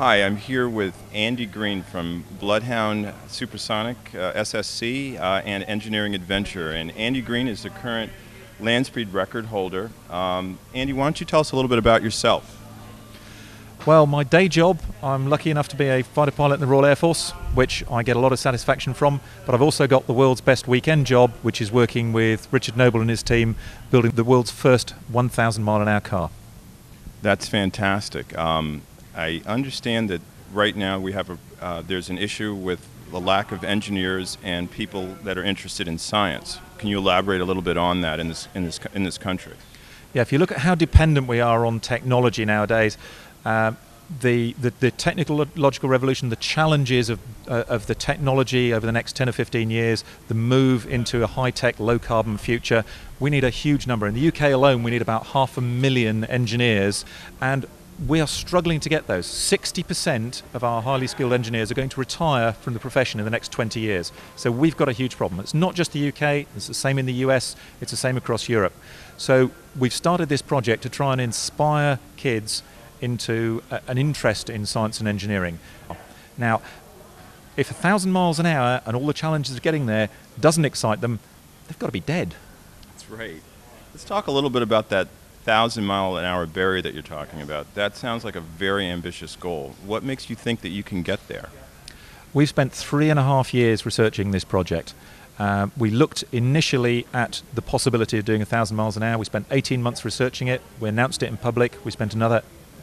Hi, I'm here with Andy Green from Bloodhound Supersonic uh, SSC uh, and Engineering Adventure. And Andy Green is the current land speed record holder. Um, Andy, why don't you tell us a little bit about yourself? Well, my day job, I'm lucky enough to be a fighter pilot in the Royal Air Force, which I get a lot of satisfaction from. But I've also got the world's best weekend job, which is working with Richard Noble and his team building the world's first 1,000 mile an hour car. That's fantastic. Um, I understand that right now we have a uh, there's an issue with the lack of engineers and people that are interested in science. Can you elaborate a little bit on that in this in this in this country? Yeah, if you look at how dependent we are on technology nowadays, uh, the, the, the technological revolution, the challenges of, uh, of the technology over the next 10 or 15 years, the move into a high tech, low carbon future, we need a huge number. In the UK alone, we need about half a million engineers, and we are struggling to get those. 60% of our highly skilled engineers are going to retire from the profession in the next 20 years. So we've got a huge problem. It's not just the UK, it's the same in the US, it's the same across Europe. So we've started this project to try and inspire kids into a, an interest in science and engineering. Now, if a thousand miles an hour and all the challenges of getting there doesn't excite them, they've got to be dead. That's right. Let's talk a little bit about that thousand mile an hour barrier that you're talking about. That sounds like a very ambitious goal. What makes you think that you can get there? We've spent three and a half years researching this project. Uh, we looked initially at the possibility of doing a 1,000 miles an hour. We spent 18 months researching it. We announced it in public. We spent another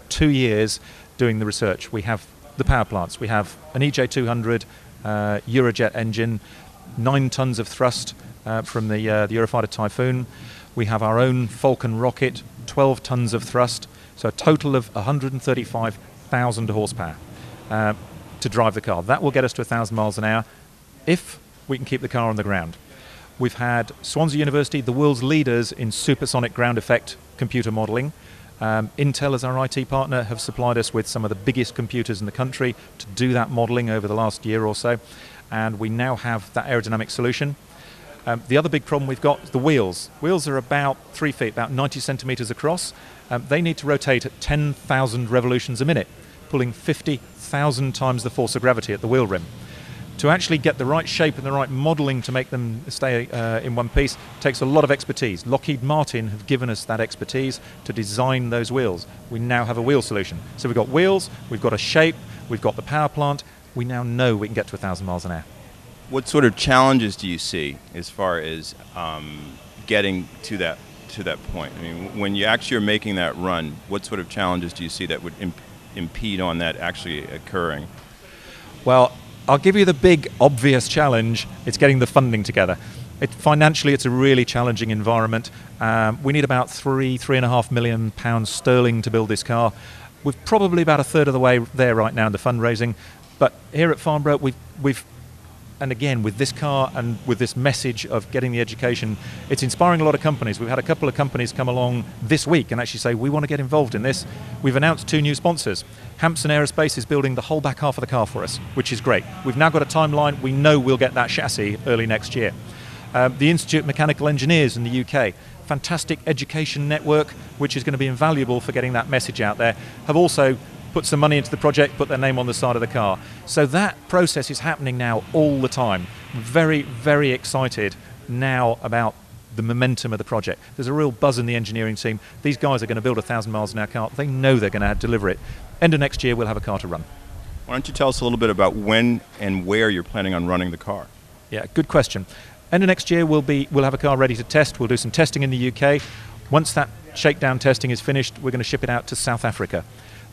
two years doing the research. We have the power plants. We have an EJ200 uh, Eurojet engine, nine tons of thrust uh, from the, uh, the Eurofighter Typhoon. We have our own Falcon rocket, 12 tons of thrust, so a total of 135,000 horsepower uh, to drive the car. That will get us to 1,000 miles an hour if we can keep the car on the ground. We've had Swansea University, the world's leaders in supersonic ground effect computer modeling. Um, Intel, as our IT partner, have supplied us with some of the biggest computers in the country to do that modeling over the last year or so. And we now have that aerodynamic solution. Um, the other big problem we've got is the wheels. Wheels are about three feet, about 90 centimeters across. Um, they need to rotate at 10,000 revolutions a minute, pulling 50,000 times the force of gravity at the wheel rim to actually get the right shape and the right modeling to make them stay uh, in one piece takes a lot of expertise. Lockheed Martin have given us that expertise to design those wheels. We now have a wheel solution. So we've got wheels, we've got a shape, we've got the power plant. We now know we can get to 1,000 miles an hour. What sort of challenges do you see as far as um, getting to that to that point? I mean, when you actually are making that run, what sort of challenges do you see that would imp- impede on that actually occurring? Well, I'll give you the big obvious challenge. It's getting the funding together. It, financially, it's a really challenging environment. Um, we need about three, three and a half million pounds sterling to build this car. We're probably about a third of the way there right now in the fundraising. But here at Farnborough, we've, we've and again, with this car and with this message of getting the education, it's inspiring a lot of companies. We've had a couple of companies come along this week and actually say, we want to get involved in this. We've announced two new sponsors. Hampson Aerospace is building the whole back half of the car for us, which is great. We've now got a timeline. We know we'll get that chassis early next year. Um, the Institute of Mechanical Engineers in the UK, fantastic education network, which is going to be invaluable for getting that message out there, have also put some money into the project, put their name on the side of the car. So that process is happening now all the time. Very, very excited now about the momentum of the project. There's a real buzz in the engineering team. These guys are going to build a thousand miles an hour car. They know they're going to deliver it. End of next year, we'll have a car to run. Why don't you tell us a little bit about when and where you're planning on running the car? Yeah, good question. End of next year, we'll be we'll have a car ready to test. We'll do some testing in the UK. Once that shakedown testing is finished, we're going to ship it out to South Africa.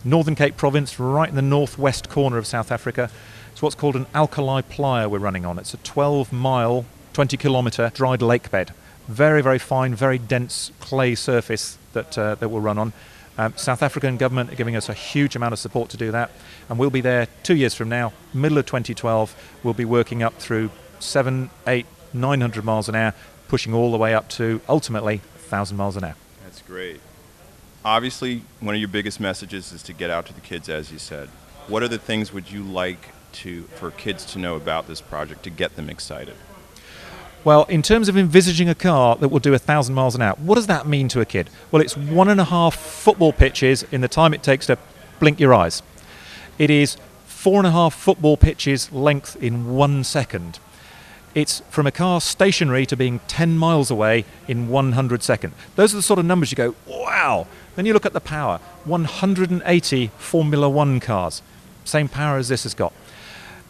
Northern Cape Province, right in the northwest corner of South Africa. It's what's called an alkali playa we're running on. It's a 12 mile, 20 kilometre dried lake bed. Very, very fine, very dense clay surface that, uh, that we'll run on. Um, South African government are giving us a huge amount of support to do that, and we'll be there two years from now, middle of 2012. We'll be working up through seven, eight, 900 miles an hour, pushing all the way up to ultimately 1,000 miles an hour. That's great obviously one of your biggest messages is to get out to the kids as you said what are the things would you like to for kids to know about this project to get them excited well, in terms of envisaging a car that will do a thousand miles an hour, what does that mean to a kid? Well, it's one and a half football pitches in the time it takes to blink your eyes. It is four and a half football pitches length in one second. It's from a car stationary to being 10 miles away in 100 seconds. Those are the sort of numbers you go, wow. Then you look at the power 180 Formula One cars, same power as this has got.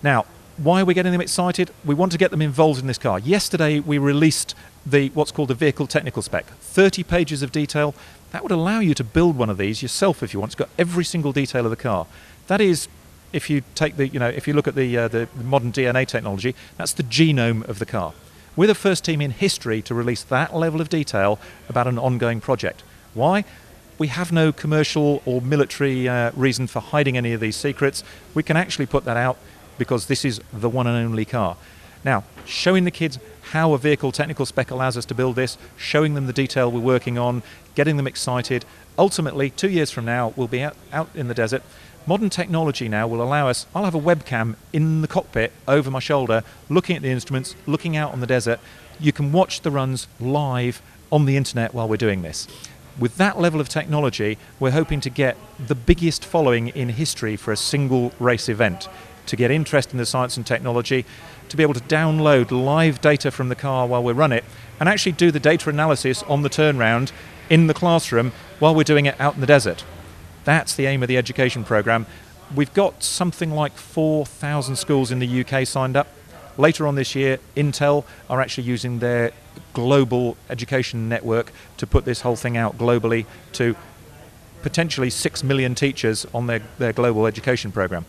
Now, why are we getting them excited? We want to get them involved in this car. Yesterday, we released the what's called the vehicle technical spec 30 pages of detail. That would allow you to build one of these yourself if you want. It's got every single detail of the car. That is if you take the, you know, if you look at the, uh, the modern DNA technology, that's the genome of the car. We're the first team in history to release that level of detail about an ongoing project. Why? We have no commercial or military uh, reason for hiding any of these secrets. We can actually put that out because this is the one and only car. Now, showing the kids how a vehicle technical spec allows us to build this, showing them the detail we're working on, getting them excited. Ultimately, two years from now, we'll be out, out in the desert Modern technology now will allow us, I'll have a webcam in the cockpit over my shoulder, looking at the instruments, looking out on the desert. You can watch the runs live on the internet while we're doing this. With that level of technology, we're hoping to get the biggest following in history for a single race event, to get interest in the science and technology, to be able to download live data from the car while we run it, and actually do the data analysis on the turnaround in the classroom while we're doing it out in the desert. That's the aim of the education programme. We've got something like 4,000 schools in the UK signed up. Later on this year, Intel are actually using their global education network to put this whole thing out globally to potentially 6 million teachers on their, their global education program.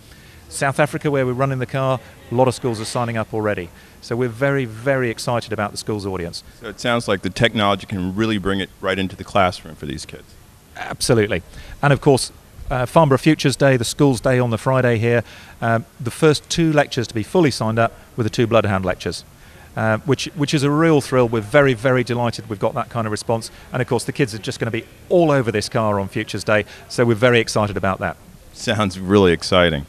South Africa, where we're running the car, a lot of schools are signing up already. So we're very, very excited about the school's audience. So it sounds like the technology can really bring it right into the classroom for these kids. Absolutely. And of course, uh, Farnborough Futures Day, the school's day on the Friday here, um, the first two lectures to be fully signed up were the two Bloodhound lectures. Uh, which which is a real thrill. We're very very delighted we've got that kind of response, and of course the kids are just going to be all over this car on Futures Day, so we're very excited about that. Sounds really exciting.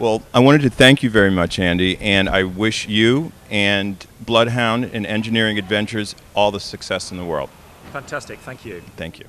Well, I wanted to thank you very much, Andy, and I wish you and Bloodhound and Engineering Adventures all the success in the world. Fantastic, thank you. Thank you.